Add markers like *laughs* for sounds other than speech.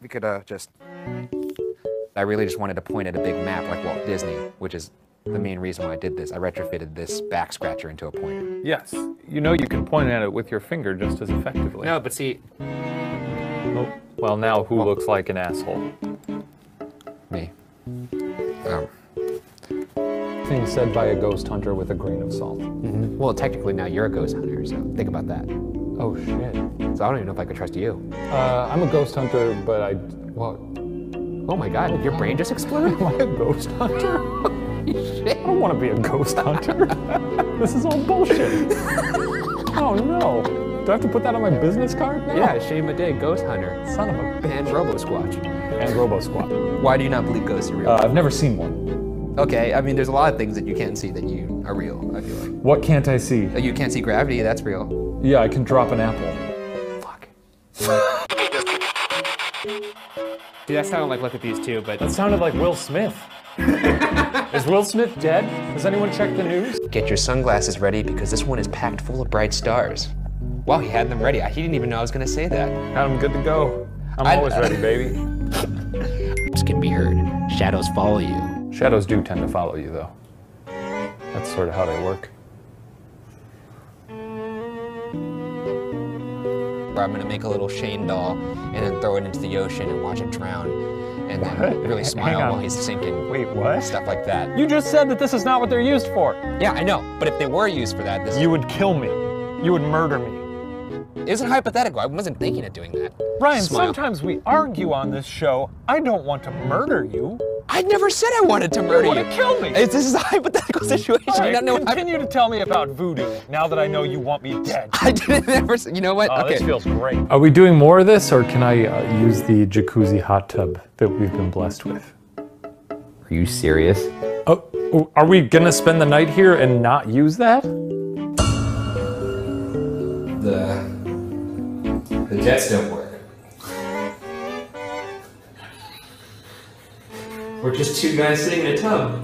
We could uh, just. I really just wanted to point at a big map like Walt Disney, which is the main reason why I did this. I retrofitted this back scratcher into a pointer. Yes. You know you can point at it with your finger just as effectively. No, but see, Oh, well, now who looks like an asshole? me. Um, Thing said by a ghost hunter with a grain of salt. well, technically now you're a ghost hunter, so think about that. Oh shit. So I don't even know if I could trust you. Uh, I'm a ghost hunter, but I. Well, Oh my god, did your brain just explode? *laughs* am I a ghost hunter? Shit. I don't want to be a ghost hunter. *laughs* this is all bullshit. *laughs* oh no. Do I have to put that on my business card now? yeah, Shane Madej, ghost hunter, Son of a bitch. and Robo Squatch. And Robo Squad. Why do you not believe ghosts are real? Uh, I've never seen one. Okay, I mean, there's a lot of things that you can't see that you are real. I feel like What can't I see? You can't see gravity. That's real. Yeah, I can drop an apple. Fuck. *laughs* See, that sounded like look at these two, but That sounded like Will Smith. *laughs* Is Will Smith dead? Has anyone checked the news? get your sunglasses ready because this one is packed full of bright stars. Wow, he had them ready. He didn't even know I was gonna say that. Got him good to go. I'm I- always ready, baby. *laughs* can be heard. Shadows follow you. Shadows do tend to follow you, though. That's sort of how they work. I'm gonna make a little Shane doll and then throw it into the ocean and watch it drown, and then What? really smile while he's sinking. Wait, what? Stuff like that. You just said that this is not what they're used for. Yeah, I know. But if they were used for that, this You would kill me. You would murder me. Isn't hypothetical. I wasn't thinking of doing that. Brian, Smile. sometimes we argue on this show. I don't want to murder you. I never said I wanted to murder You you. want to kill me. It's- this is a hypothetical situation. All you right, don't know. I, continue to tell me about voodoo now that I know you want me dead. *laughs* I didn't ever. s- You know what? Oh, okay. this feels great. Are we doing more of this, or can I uh, use the jacuzzi hot tub that we've been blessed with? Are you serious? Oh, oh, are we gonna spend the night here and not use that? the the jets don't work. We're just two guys sitting in a tub.